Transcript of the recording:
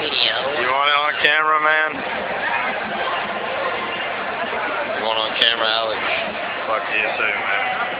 video. You want it on camera, man? You want it on camera, Alex? Fuck you too, man.